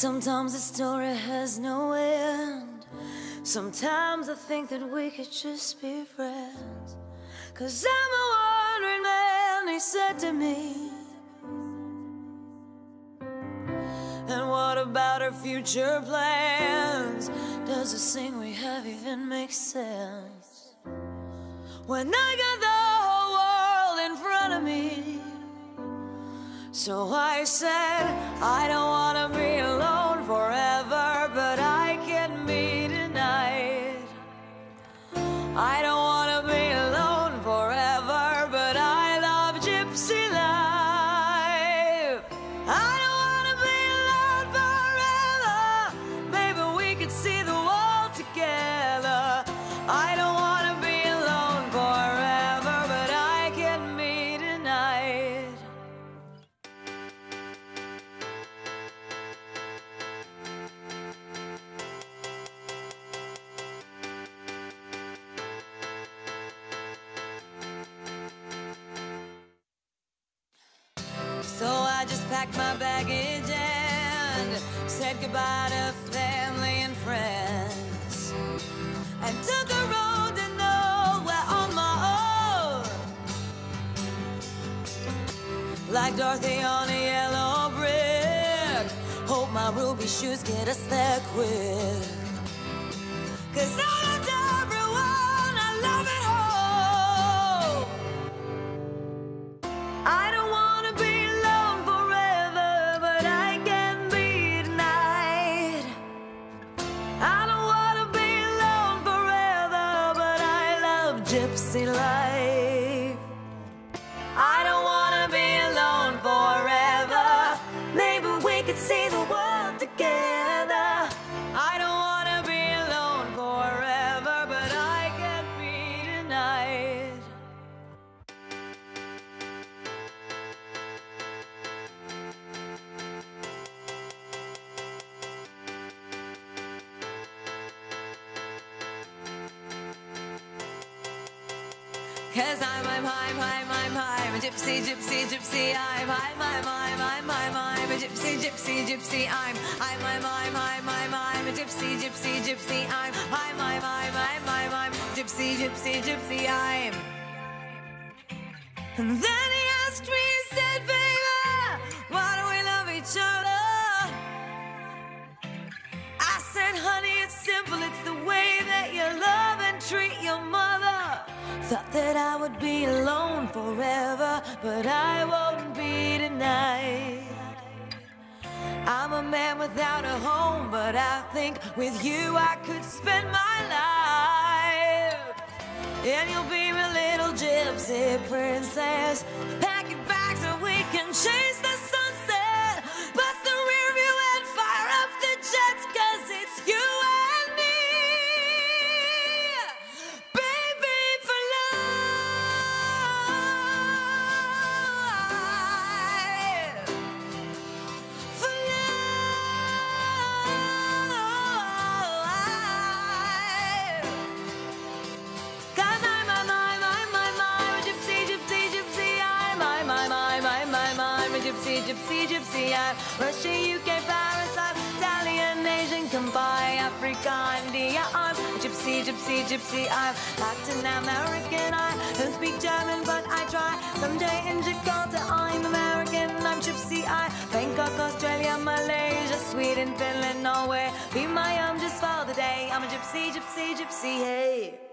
Sometimes the story has no end. Sometimes I think that we could just be friends. Cause I'm a wandering man, he said to me. And what about our future plans? Does the thing we have even make sense? When I got the whole world in front of me. So I said, I don't wanna be I just packed my baggage and said goodbye to family and friends. And took a road to nowhere on my own. Like Dorothy on a yellow brick. Hope my ruby shoes get us there quick. Cause I gypsy life. I don't wanna be alone forever. Maybe we could see the world Cause I'm, I'm, I'm, I'm, I'm, I'm a gypsy, gypsy, gypsy, I'm, I'm, I'm, I'm, I'm, I'm, I'm a gypsy, gypsy, gypsy, I'm, I'm, I'm, I'm, I'm, I'm, I'm a gypsy, gypsy, gypsy, I'm, I'm, I'm, I'm, I'm, I'm, I'm gypsy, gypsy, gypsy, I'm. And then Thought that I would be alone forever, but I won't be tonight. I'm a man without a home, but I think with you I could spend my life. And you'll be my little gypsy princess. Pack your bags and we can chase the gypsy, gypsy, gypsy, I'm Russian, UK, Paris, I'm Italian, Asian, Kampai, Africa, India, I'm gypsy, gypsy, gypsy, I'm Latin American, I don't speak German, but I try. Someday in Jakarta, I'm American, I'm gypsy, I Bangkok, Australia, Malaysia, Sweden, Finland, Norway. Be my own just for the day. I'm a gypsy, gypsy, gypsy, hey.